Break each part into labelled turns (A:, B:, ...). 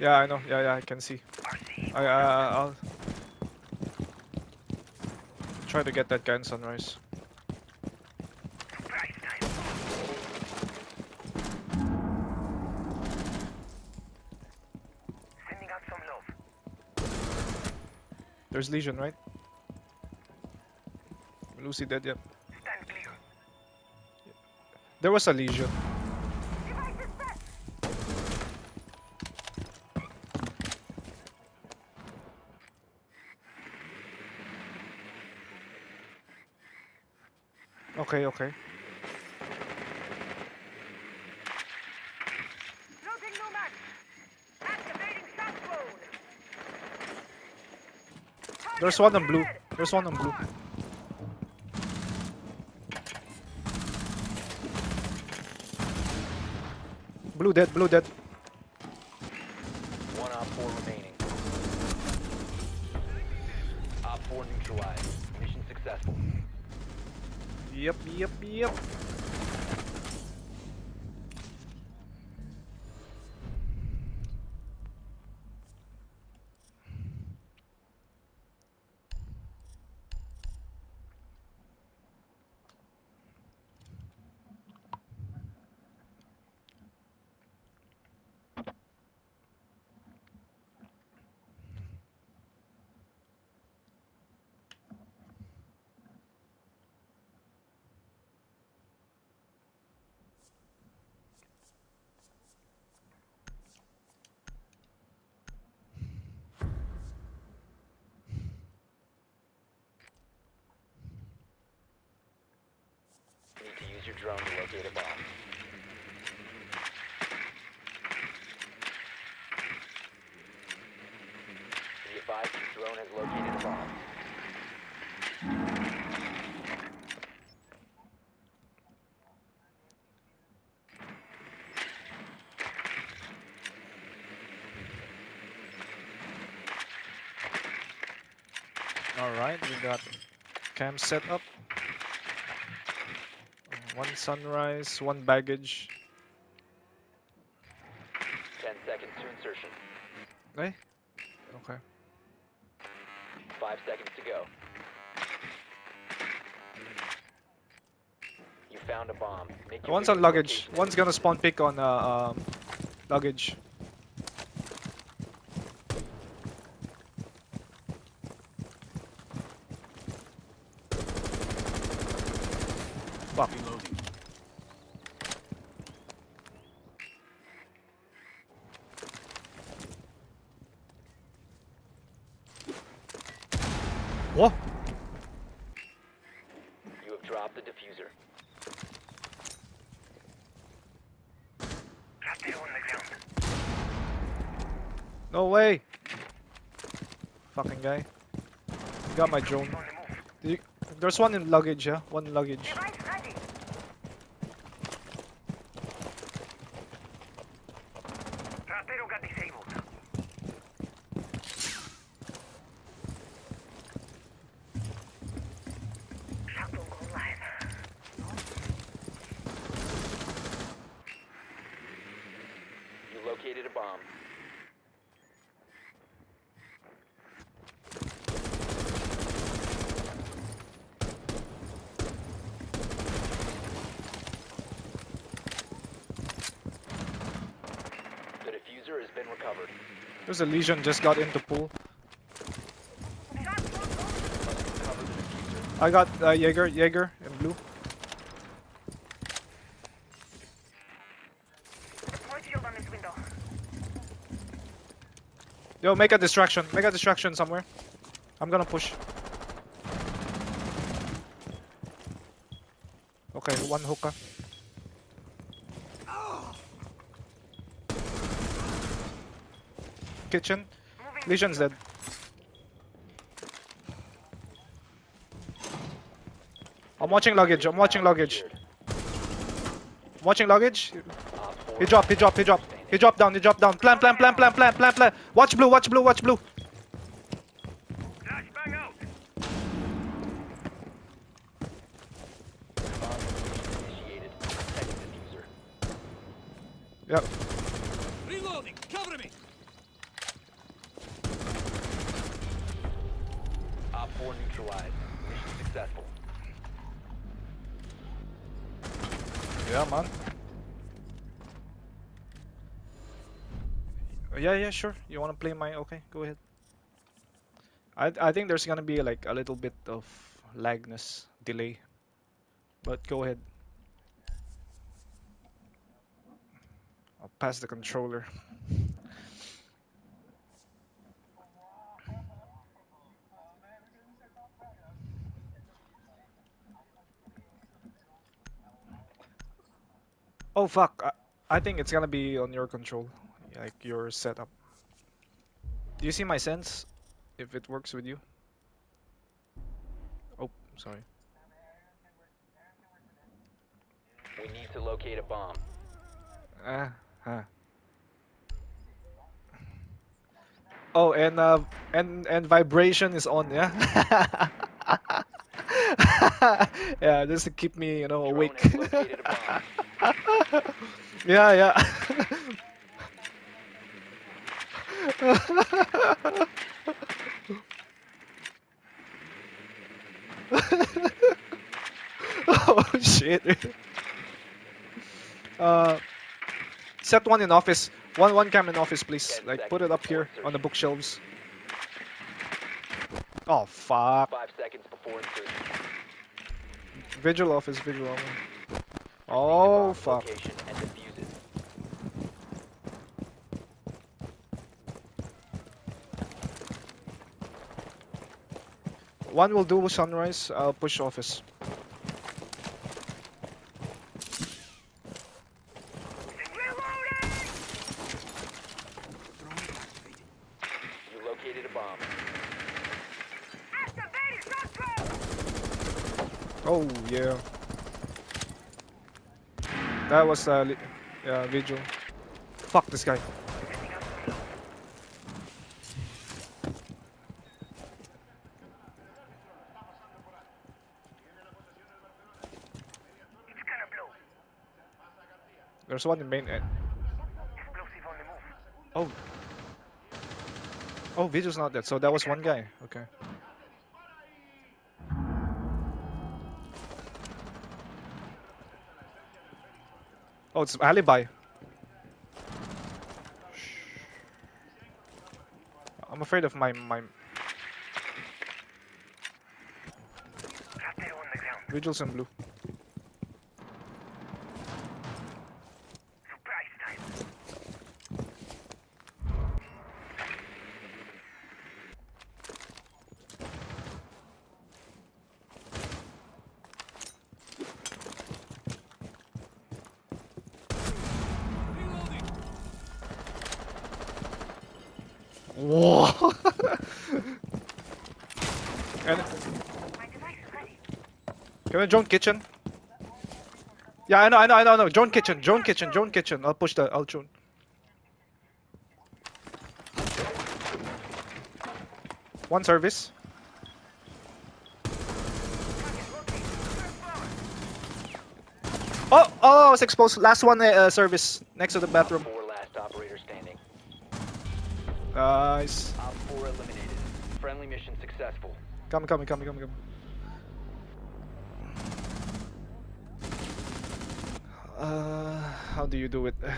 A: Yeah, I know. Yeah, yeah, I can see. I, I, I'll try to get that guy in sunrise.
B: Sending out some love.
A: There's Lesion, right? Lucy dead, yep.
B: Stand clear.
A: There was a Lesion. Okay, okay.
B: Loading nomad. Activating shock.
A: There's one on blue. There's one on blue. Blue dead, blue dead.
C: One op 4 remaining. Op 4 neutralized. Mission successful.
A: Yep, yep, yep.
C: Use your drone to locate a bomb. Be advised your drone has located a bomb.
A: Alright, we got camp set up. One sunrise, one baggage.
C: 10 seconds to insertion.
A: Hey? Okay.
C: 5 seconds to go. You found a bomb. Make
A: One's on luggage. One's gonna spawn pick on uh, um, luggage. Fuck. What?
C: You have dropped the defuser.
B: Raptor on the ground.
A: No way! Fucking guy. Got my drone.
B: On the move.
A: Do you- There's one in luggage, yeah? One in luggage.
B: Device ready. Raptor got disabled. Shock drone go live.
C: You located a bomb. The defuser has been recovered.
A: There's a Lesion just got into pool. I got uh, Jaeger, Jaeger in blue. Yo, make a distraction. Make a distraction somewhere. I'm gonna push. Okay, one hookah. Kitchen. Lesion's dead. I'm watching luggage. I'm watching luggage. I'm watching luggage. He dropped. He dropped. He dropped. He dropped down. He dropped down. Plan. Plan. Plan. Plan. Plan. Plan. Plan. Watch blue. Watch blue. Watch blue.
B: Flashbang out.
C: bomb initiated. Protect the defuser.
A: Yep.
D: Reloading! Cover me!
C: 4 neutralized. Mission successful.
A: Yeah, man. Yeah, yeah, sure. You wanna play my? Okay, go ahead. I I think there's gonna be like a little bit of lagness delay, but go ahead. I'll pass the controller. Oh fuck! I, I think it's gonna be on your control, like your setup. Do you see my sense? If it works with you. Oh, sorry.
C: We need to locate a bomb.
A: Ah, huh. Oh, and uh, and and vibration is on, yeah. yeah, just to keep me, you know, awake.
C: has located a bomb.
A: yeah, yeah. oh shit. uh, set one in office. One one cam in office, please. Like put it up here on the bookshelves. Oh fuck.
C: 5 seconds before insertion.
A: Vigil office, vigil office. Oh fuck.
C: Location and defuse it.
A: One will do with sunrise. I'll push office.
B: Reloading!
C: You located a bomb.
A: Oh yeah. That was uh, li- yeah, vigil. Fuck this guy. There's one in main end. Oh. Oh, vigil's not dead. So that was one guy. Okay. Oh, it's alibi. I'm afraid of my my vigils in blue. Whoa. and can I join kitchen? Yeah, I know, I know, I know, I know. Drone kitchen, drone kitchen, drone kitchen. I'll push that. I'll join. One service. Oh, oh, I was exposed. Last one uh, service next to the bathroom. Nice.
C: Op 4 eliminated. Friendly mission successful.
A: Come, come, come, come, come. Uh, how do you do it?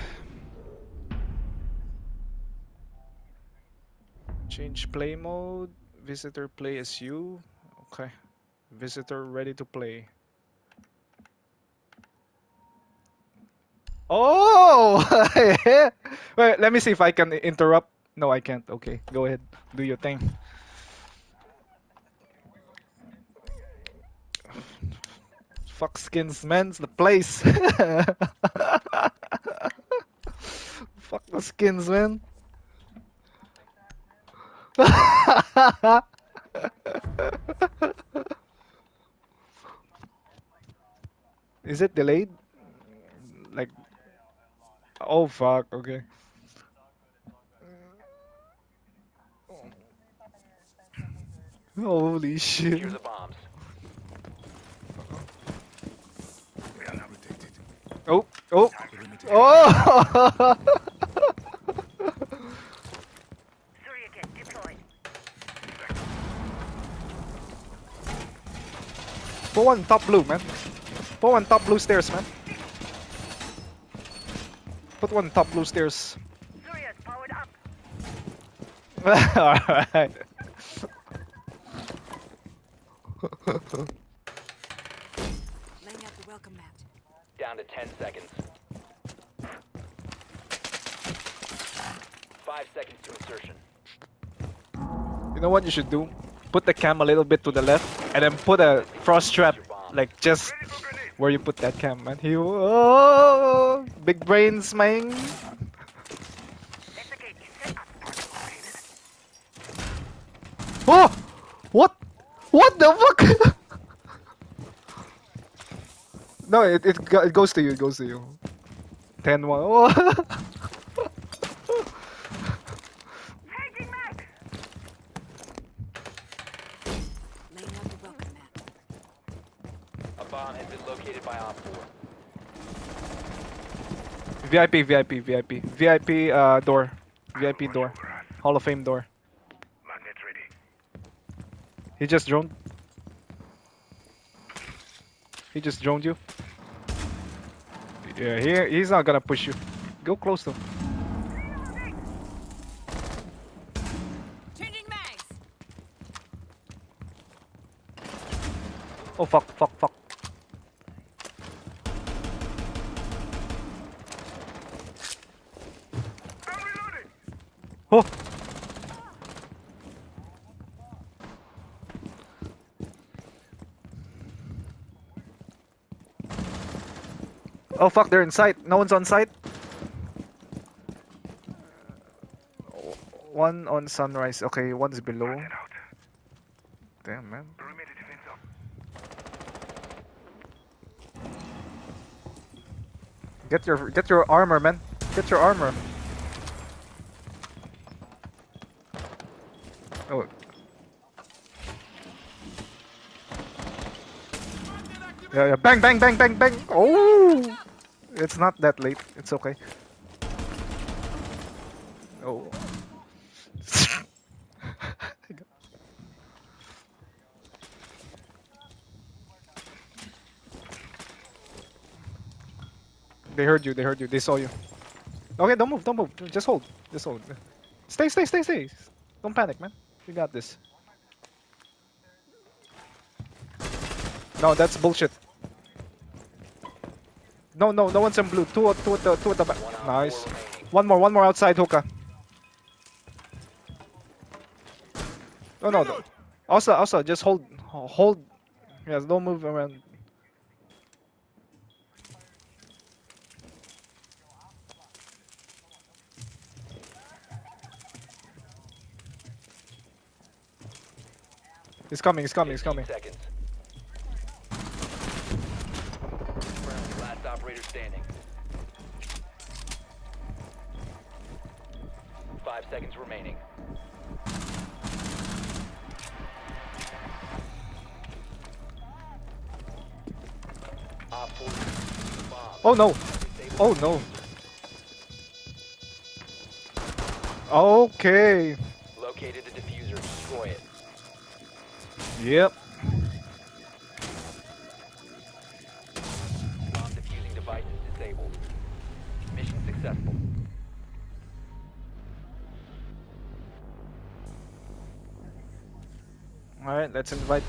A: Change play mode. Visitor play as you. Okay. Visitor ready to play. Oh! Wait, let me see if I can interrupt. No, I can't. Okay, go ahead. Do your thing. Fuck skins, man. It's the place. Fuck the skins, man. Is it delayed? Like, oh fuck. Okay. Holy shit.
C: Secure the bombs.
A: Oh, oh, oh!
B: Surya again, deployed.
A: Put one top blue, man. Put one top blue stairs, man. Put one top blue stairs.
B: Surya's powered up.
A: Alright.
D: Laying out the welcome mat.
C: Down to 10 seconds. Five seconds to insertion.
A: You know what you should do? Put the cam a little bit to the left, and then put a frost trap, like just where you put that cam, man. He, oh, big brains, man.
B: Let the gate is set up.
A: Oh, what? What the fuck? no, it it it goes to you. It goes to you. 10 1. Oh.
B: Changing mag.
D: Laying out the welcome mat.
C: A bomb has been located by Op 4.
A: VIP, VIP, VIP, VIP uh, door, VIP door, Hall of Fame door. He just droned. He just droned you. Yeah, he he's not gonna push you. Go close to him. Oh fuck, fuck, fuck. Oh fuck, they're in sight. No one's on site. One on sunrise. Okay, one's below. Damn man.
B: Perimeter defense up.
A: Get your get your armor, man. Get your armor. Oh. Yeah, yeah. Bang, bang, bang, bang, bang. Oh. It's not that late. It's okay. Oh. They heard you, they heard you, they saw you. Okay, don't move, don't move. Just hold. Just hold. Stay, stay, stay, stay. Don't panic, man. You got this. No, that's bullshit. No, no, no one's in blue. Two, at- the, two at the back. Nice. One more, one more outside hookah. No, no. no. Also, also, just hold, hold. Yes, don't move around. He's coming, he's coming, he's
C: 15
A: coming.
C: Seconds. Friendly, Last operator standing. Five seconds remaining. Op 4 bomb.
A: Oh no! Oh no! Okay.
C: Located the defuser. Destroy it.
A: Yep.
C: Bomb defusing device is disabled. Mission successful.
A: Alright, let's invite